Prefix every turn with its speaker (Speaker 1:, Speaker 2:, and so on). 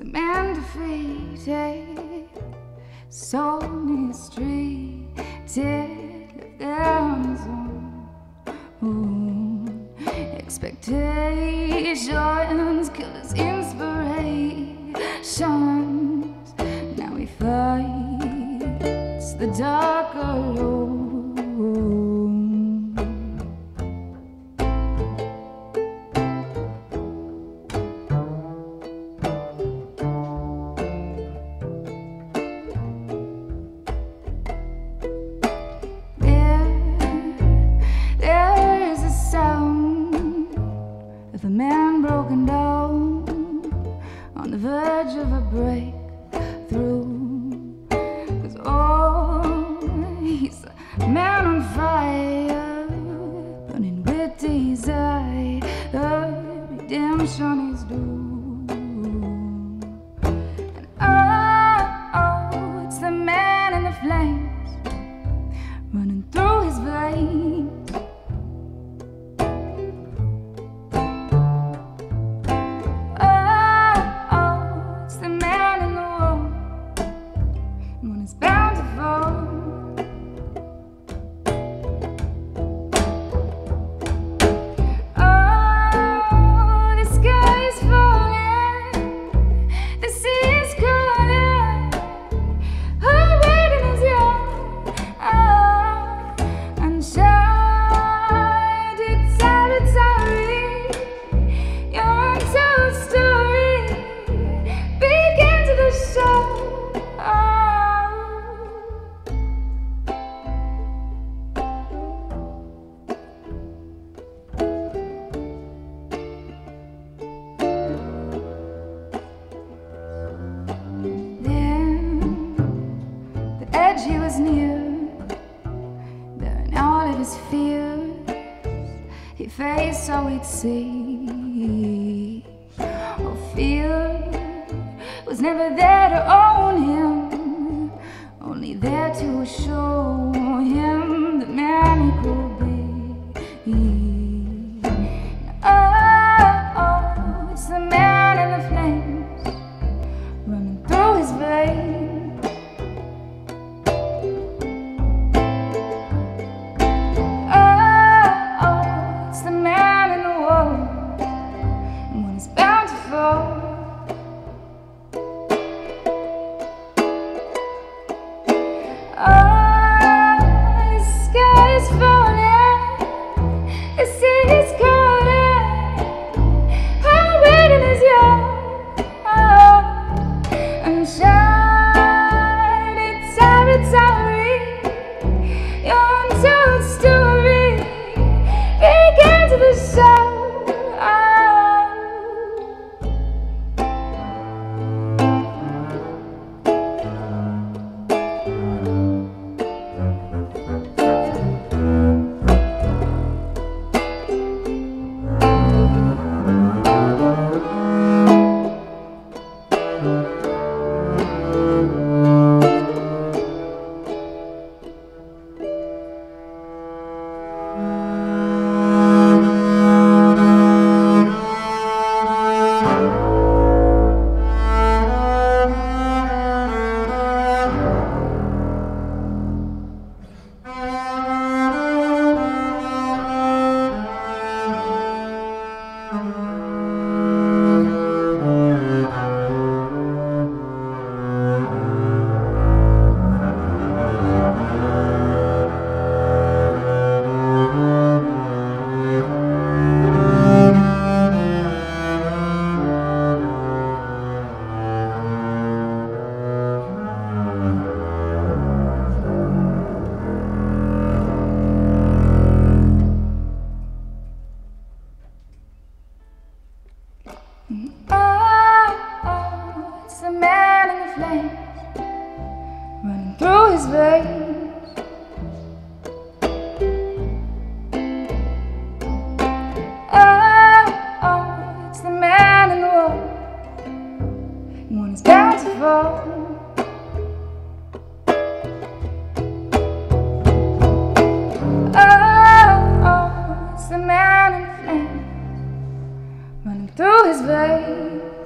Speaker 1: There's a man defeated, soul mistreated, lived on his own. Expectations kill his inspirations. Now he fights the dark alone. his fears he faced, so it seemed. Oh, fear was never there to own him, only there to assure. Oh, oh, it's the man in the wall. when one bound to fall. Oh, oh, the man in flames running through his veins.